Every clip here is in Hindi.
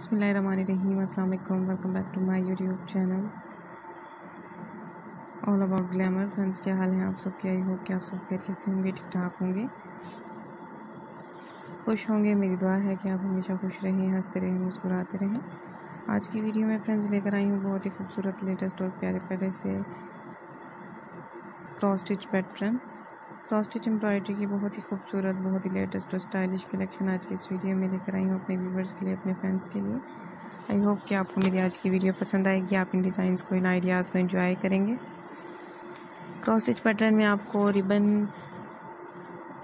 बसमीम अल्लाम welcome back to my YouTube channel. All about glamour friends क्या हाल है आप सब क्या आई होप कि आप सब खैरियत से होंगे ठीक ठाक होंगे। खुश होंगे, मेरी दुआ है कि आप हमेशा खुश रहें, हँसते रहें, मुस्कुराते रहें। आज की वीडियो में फ्रेंड्स लेकर आई हूँ बहुत ही खूबसूरत लेटेस्ट और प्यारे प्यारे से cross stitch pattern cross stitch embroidery की बहुत ही खूबसूरत, बहुत ही लेटेस्ट और स्टाइलिश कलेक्शन आज की इस वीडियो में लेकर आई हूँ अपने व्यूवर्स के लिए, अपने फ्रेंड्स के लिए। आई होप कि आपको मेरी आज की वीडियो पसंद आएगी, आप इन डिज़ाइंस को, इन आइडियाज़ को एंजॉय करेंगे। क्रॉस स्टिच पैटर्न में आपको रिबन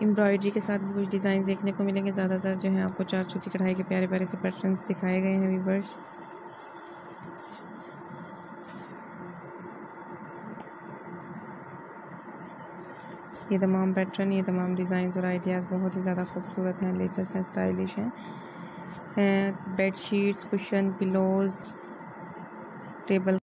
एम्ब्रॉयडरी के साथ भी कुछ डिज़ाइन देखने को मिलेंगे। ज़्यादातर जो है आपको चार छोटी कढ़ाई के प्यारे प्यारे से पैटर्न दिखाए गए हैं व्यूवर्स ये तमाम पैटर्न, ये तमाम डिज़ाइन और आइडियाज़ बहुत ही ज़्यादा खूबसूरत हैं लेटेस्ट हैं स्टाइलिश हैं। Bed sheets cushion pillows table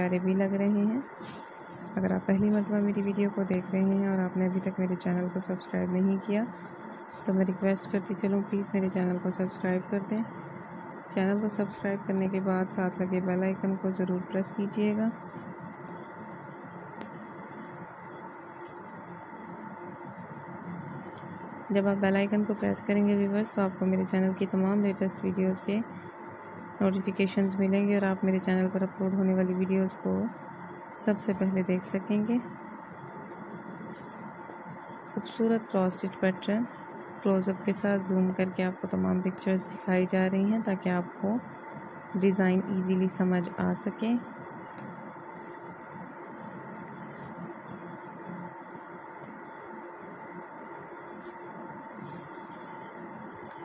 प्यारे भी लग रहे हैं। अगर आप पहली मरतबा मेरी वीडियो को देख रहे हैं और आपने अभी तक मेरे चैनल को सब्सक्राइब नहीं किया तो मैं रिक्वेस्ट करती चलूँ, प्लीज़ मेरे चैनल को सब्सक्राइब कर दें। चैनल को सब्सक्राइब करने के बाद साथ लगे बेल आइकन को ज़रूर प्रेस कीजिएगा। जब आप बेल आइकन को प्रेस करेंगे, व्यूवर्स तो आपको मेरे चैनल की तमाम लेटेस्ट वीडियोस के नोटिफिकेशंस मिलेंगे और आप मेरे चैनल पर अपलोड होने वाली वीडियोस को सबसे पहले देख सकेंगे। खूबसूरत क्रॉस स्टिच पैटर्न क्लोज़अप के साथ जूम करके आपको तमाम पिक्चर्स दिखाई जा रही हैं ताकि आपको डिज़ाइन इजीली समझ आ सके।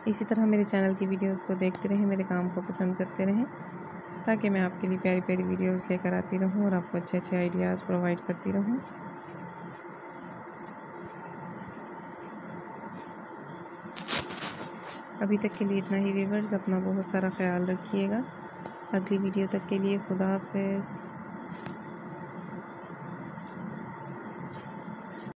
इसी तरह मेरे चैनल की वीडियोस को देखते रहें, मेरे काम को पसंद करते रहें, ताकि मैं आपके लिए प्यारी प्यारी वीडियोस लेकर आती रहूँ और आपको अच्छे अच्छे आइडियाज़ प्रोवाइड करती रहूँ। अभी तक के लिए इतना ही व्यूवर्स अपना बहुत सारा ख्याल रखिएगा। अगली वीडियो तक के लिए खुदा